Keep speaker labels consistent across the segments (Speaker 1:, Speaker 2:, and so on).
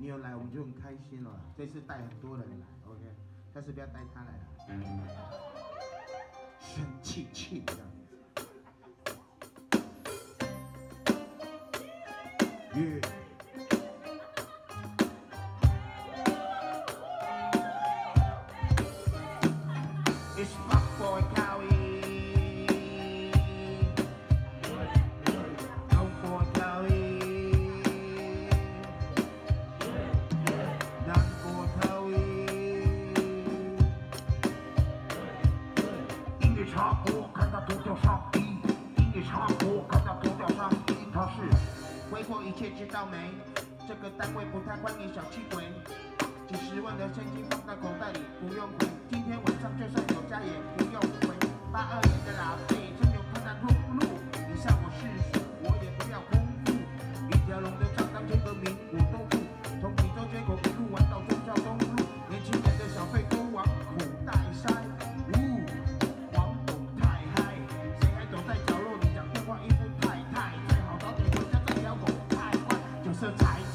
Speaker 1: 你有来我们就很开心了。这次带很多人来，OK。但是不要带他来了，生气气的。包括一切知道没？这个单位不太欢迎小气鬼。几十万的现金放在口袋里不用管，今天晚上就算有家也不用回。八二年的老。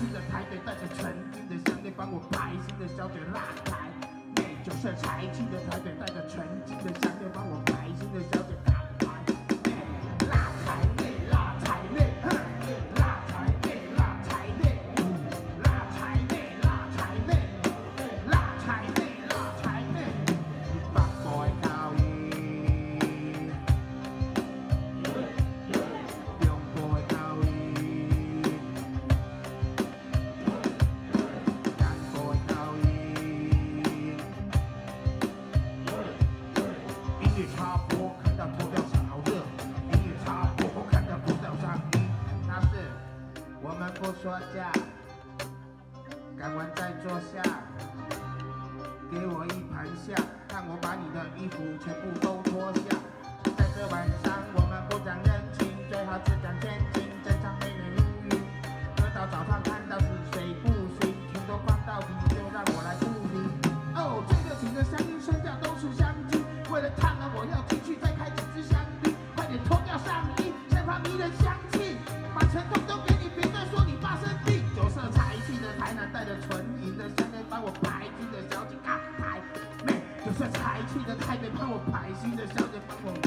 Speaker 1: 现在还得带着纯金的项链，帮我开心的小嘴拉开。那就算才气的，还得带着纯金的项链，帮我开心的小。坐下，赶完再坐下，给我一盘下，让我把你的衣服全部都脱下。在这晚上，我们不讲人情，最好只讲天金。Quần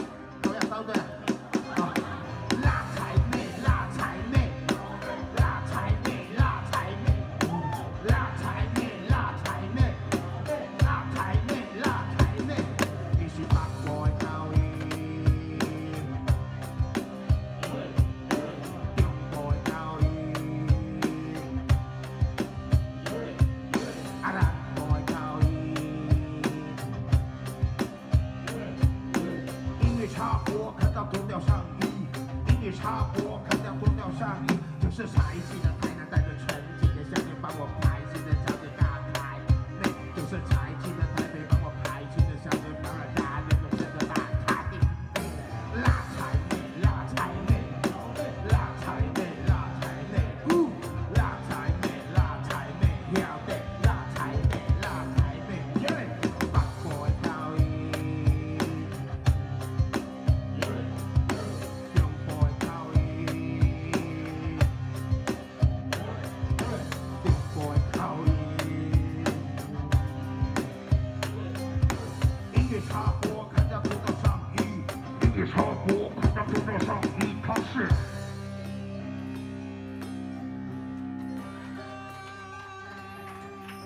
Speaker 1: 我看到光掉上衣，就是啥气？的太难带着纯金的项链，帮我拍，现在交给大台，那就是财。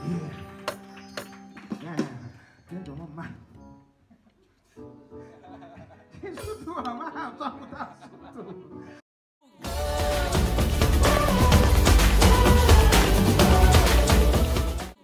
Speaker 1: 你，哎，今天走那么慢，你速度好慢啊，抓不到速度。